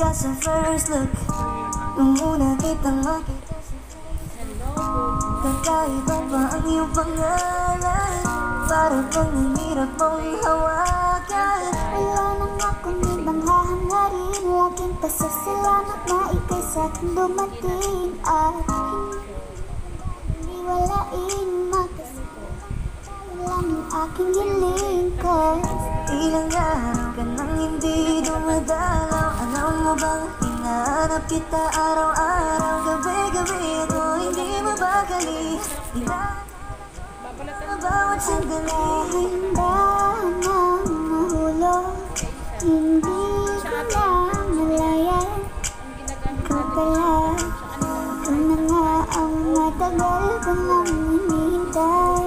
ka sa first look. Nung una kitang makita Kakaiba pa ang iyong pangalan Para bang ang hirap mong hawakan Wala nang akong ibang hahangarin Laging pasasalamat na ikay sa akin dumating At hindi walain ang aking hiling Cause Ilang araw ka nang hindi dumadalaw Alam mo bang hinahanap kita araw-araw? Gabi-gabi ito hindi mabakali Hinahanap sa bawat sandali. Handa nang mahulog Hindi ko na malayan Ikaw pala Ikaw na nga ang matagal ko nang hinihintay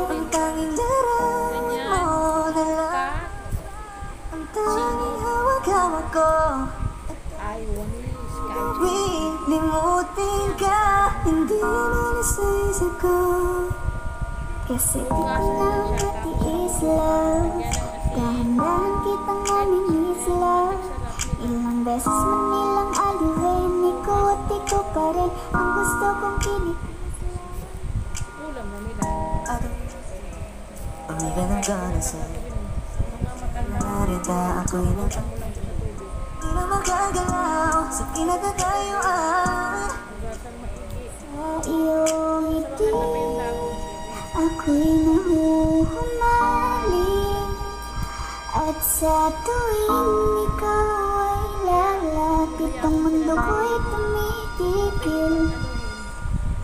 ko. Tuwing limutin ka Hindi na nasa isip ko. Kasi lang. Matiis love Dahan-dahan kitang mamimiss love Ilang beses man nilang aliwin Ikaw at ikaw pa rin Ang gusto kong kinig Umiga ng gana sa'yo. Narita ako'y nag Magagalaw. Sa kinagagayuan Sa iyong ngiti. Ako'y nahuhumaling At sa tuwing ikaw ay lalapit Ang mundo ko'y tumitigil.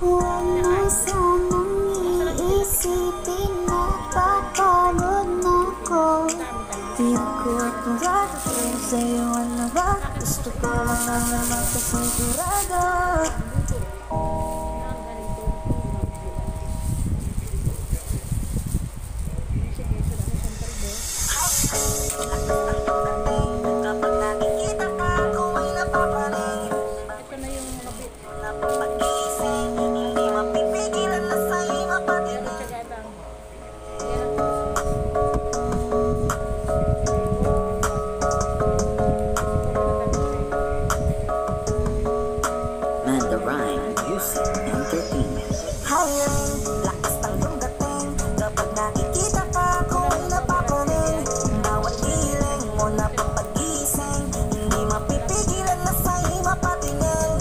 Huwag mo sanang iisipin na papagod na ko Di ako at marating sa'yo ano ba Gusto ko lang naman magkasigurado Kapag Mandarine Music Entertainment. Hangin, lakas ng iyong dating Kapag nakikita ka, ako'y napapaling Bawat hiling mo na papagising Hindi mapipigilan na sa'yo'y mapatingin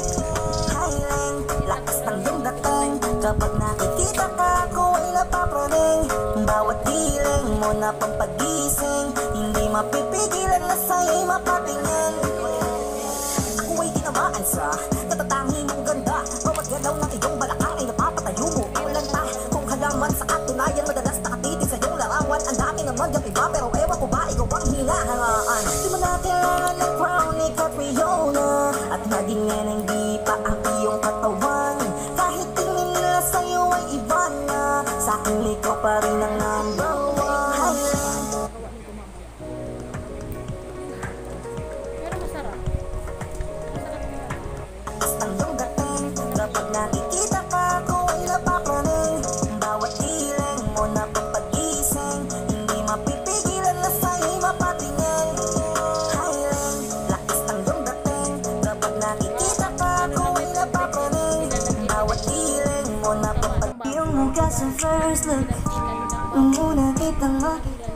Hangin, lakas ng iyong dating Kapag nakikita ka, ako'y napapaling Bawat hiling mo na pampagising Hindi mapipigilan na sa'yo'y first look Nung una kitang makita.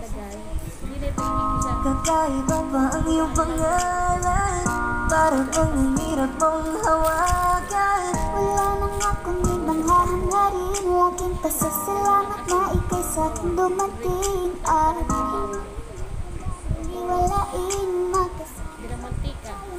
Kakaiba pa ang iyong pangalan. Para bang ang hirap mong hawakan. Wala nang akong ibang hahangarin Laging pasasalamat na ikay sa akin dumating At hindi walain lang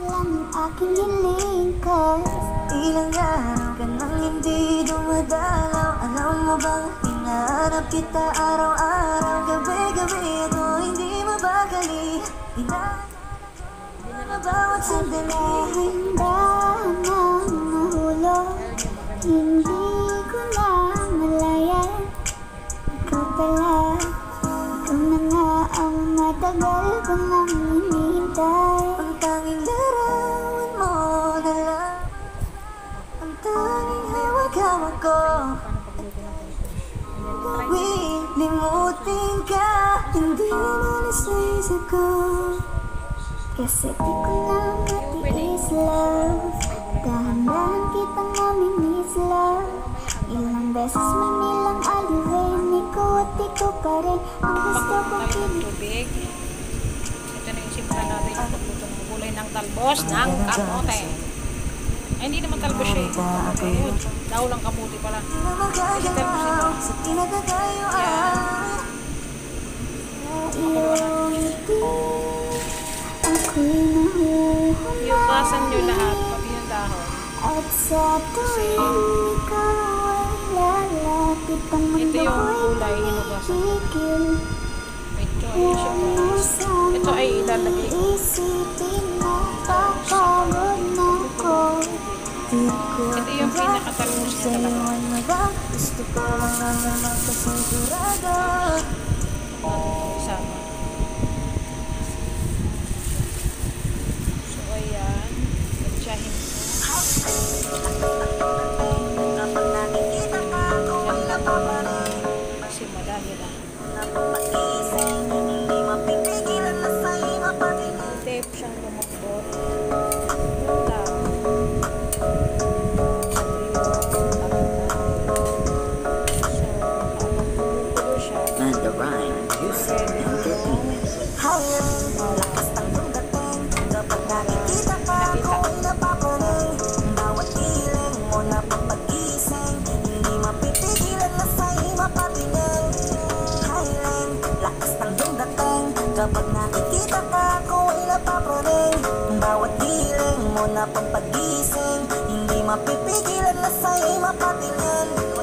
ang aking hiling Cause Ilang araw ka nang hindi dumadalaw. Alam mo bang hinahanap kita araw-araw Gabi-gabi ito hindi mabakali Hinahanap sa bawat sandali. Handa nang mahulog Hindi ko na malayan Ikaw pala Ikaw na nga ang matagal ko nang hinihintay Ang tanging larawan mo na lang. Ang tanging hawak-hawak ko Nakalimutin ka Hindi naman sa ko Kasi di ko lang matiis love Dahan-dahan kitang naminis love Ilang beses man nilang aliwin Ikaw at ikaw pa rin Ang gusto ko kinig Ito na yung simpla natin Pagputong kulay ng talbos ng kamote ay, hindi naman talbos siya eh. Kamote yun. Daw lang kamote pala. Ako'y nahuhula Hiugasan nyo lahat, pati yung dahon. Ay Ang Ito yung hinugasan. tumigil Medyo ayun siya. Ito ay ilalagay ko. Isipin na Ito yung pinakatalbos niya talaga. Gusto ko lang naman magkasigurado the rhyme, juicy, entertainment. Hangin, lakas ng iyong dating Kapag nakikita ka, ako'y napaparing Bawat hiling mo na papagising Hindi mapipigilan na sa'yo mapatingin Hangin, lakas ng iyong dating Kapag nakikita ka, ako'y napaparing Bawat hiling mo na papagising Hindi mapipigilan na sa'yo mapatingin Ako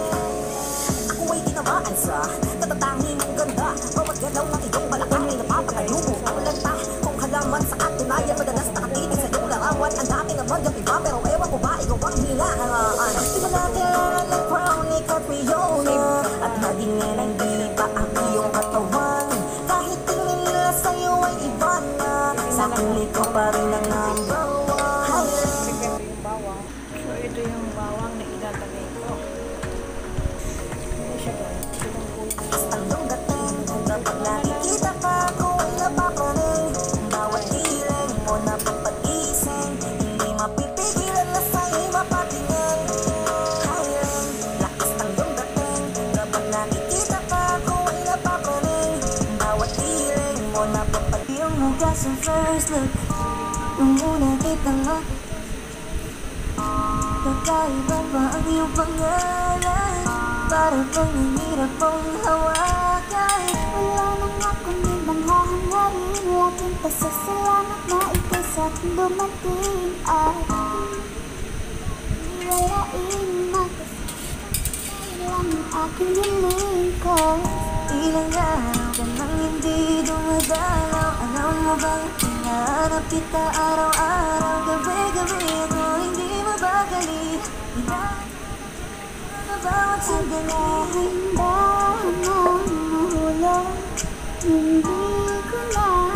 ay tinamaan sa natatanging mong ganda. Bawat galaw ng iyong balakang ay napapakayo mo. Ang lanta kung halaman sa katunayan Madalas nakatitig sa iyong larawan. Ang dami naman yung iba pero ewan ko ba ikaw ang hinahangaan Di ba na kailangan ng crown ni Catriona At naging yan ang diba ang iyong katawan. Kahit tingin nila sa'yo ay iba na Sa ko pa rin ang number Mukha sa first look. Nung una kitang makikita Kakaiba pa ang iyong pangalan Para bang nanghirap ang hawakan Wala nang akong ibang hahangarin Laking pasasalamat na ikay sa akin dumating At Iwalain magkasama lang ang aking hiling ko Ilang araw ka nang hindi dumadalaw. Alam mo bang hinahanap kita araw-araw? Gabi-gabi ako hindi mabagalit Hinahanap na bawat sandali. Handa na mahulog Hindi ko na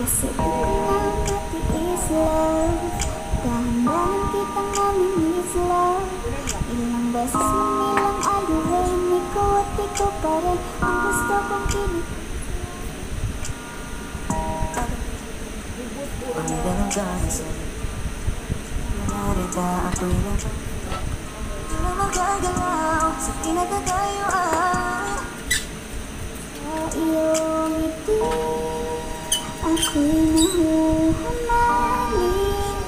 Kasi di ko lang katiis love Dahan-dahan kitang namimiss love Ilang beses man nilang aliwain Ikaw at ikaw pa rin Ang gusto kong kinig Ang ganang gana sa'yo Narita ako'y lang Di na magagalaw sa pinagkakayuan Sa iyong ngiti Ako'y nahuhumaling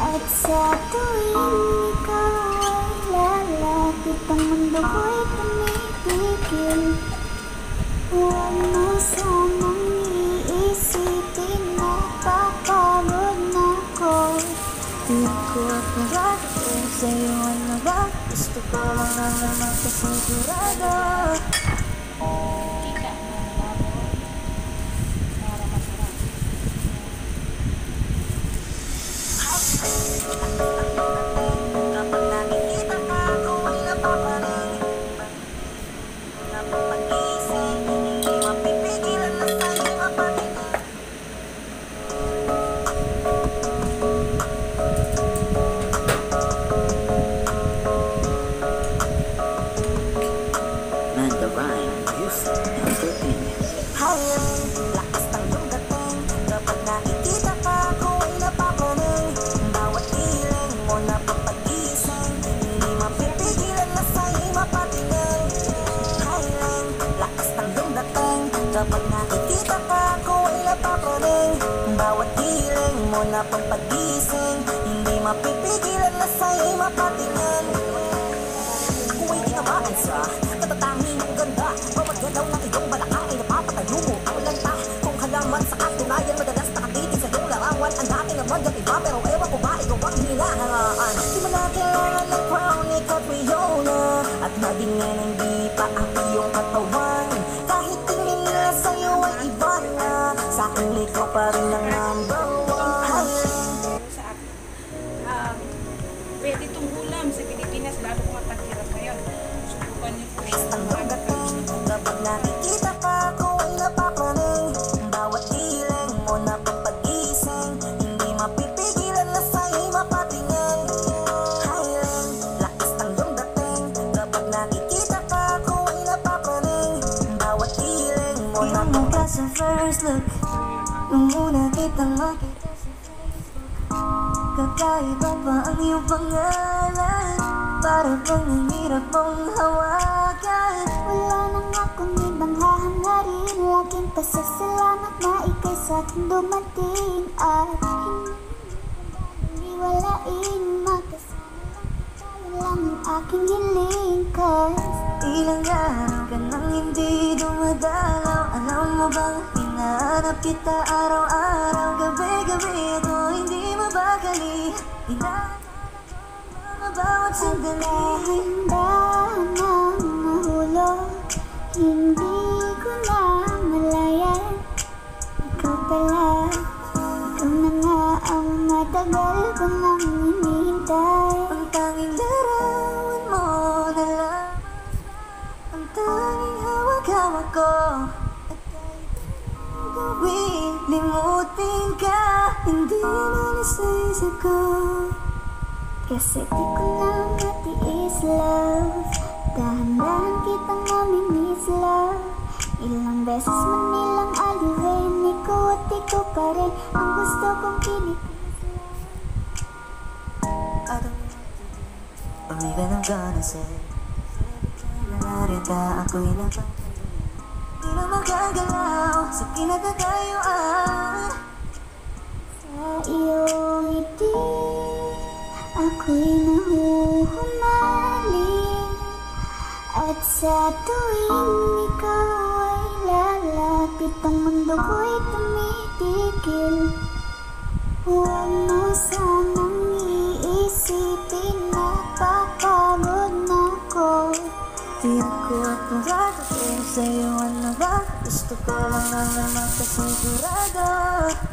At sa tuwing ikaw ay lalapit Ang mundo ko'y tumitigil Huwag mo sanang iisipin na papagod na ko Di ko parating sa'yo ano ba Gusto ko lang naman magkasigurado Kapag nakikita ka, ako'y napapaning Bawat hiling mo na papagising Hindi mapipigilan na sa'yo'y mapatingin. Kung ay tinamaan sa katatanging ang ganda. Bawat galaw ng iyong balaka ay napapatayo mo ang lanta Kung halaman sa katunayan madalas nakatitig sa iyong larawan. Ang dati naman yung iba pero Aking ikaw pa rin ang number one sa akin. Um, pwede itong ulam sa Pilipinas, lalo kung matagirap ngayon. Subukan niyo po Ang Kapag nakikita ka ako'y napapaning Bawat hiling mo na papagising Hindi mapipigilan na sa'yo'y mapatingin. Hiling, lakas ng iyong dating. Kapag nakikita ka ako'y napapaning Bawat hiling mo na first look Nung una kitang makita Kakaiba pa ang iyong pangalan. Para bang ang hirap mong hawakan. Wala nang akong ibang hahangarin. Laging pasasalamat na ikay sa akin dumating At hindi walain Magkasama lang lang ang aking hiling. Cause ilang araw ka nang hindi dumadalaw. Alam mo bang hinahanap kita araw-araw Gabi-gabi ito hindi mabakali. Hinahanap bawat sandali. Handa nang mahulog Hindi ko na malayan Ikaw pala Ikaw na nga ang matagal ko nang Hindi na sa isip ko. Kasi di ko na matiis love. Dahan-dahan kitang namimiss love. Ilang beses man nilang aliwin Ikaw at ikaw pa rin Ang gusto kong kinig I don't know what to do Or even I'm gonna say Narita ako'y napang Di na magagalaw Sa kinagagayuan Sa iyong ngiti Ako'y nahuhumaling At sa tuwing ikaw ay lalapit Ang mundo ko'y tumitigil. Huwag mo sanang iisipin Napapagod na ko Di ako at makakasin sa'yo ano ba Gusto ko lang naman makasigurado